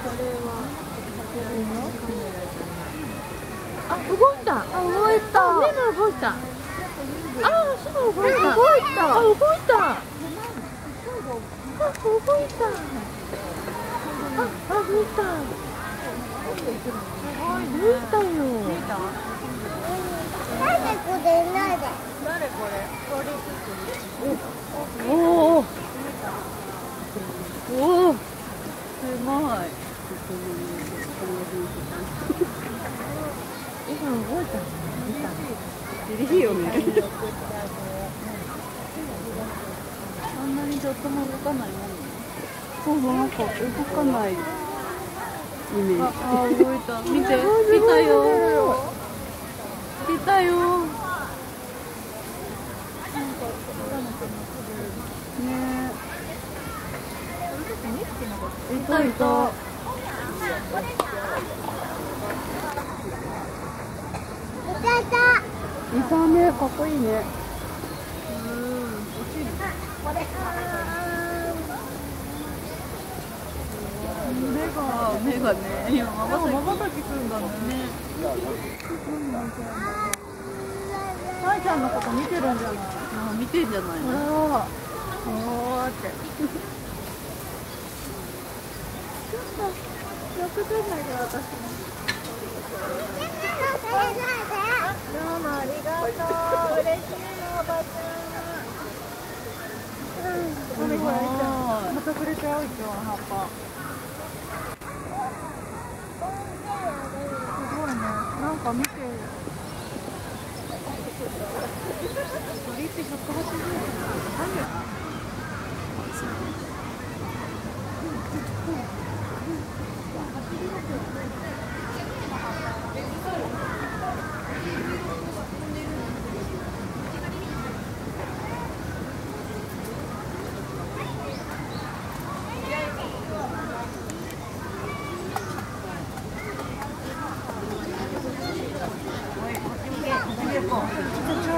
あ、動いた。あ、動いた。目が動いた。あ、すぐ動いた。動いた。あ、動いた。あ、動いた。あ、あ、見た。見たよ。誰これ？誰誰これ？おお。おお。すごい今動いたの見た。いいよねあんなにちょっとも動かないもんそうなんか動かないイメージああ動いた見て来たよ来たよねえいたいたいたいたい。たねかっこいいね。目が目がね今まばたきするんだね。さえちゃんのこと見てるんじゃないあ見てんじゃないの？ほら。おーって。役じゃないで私もどうもありがとう。嬉しいのおばちゃん。これほらいたまたくれちゃう一応葉っぱすごいねなんか見て鳥って180円 어.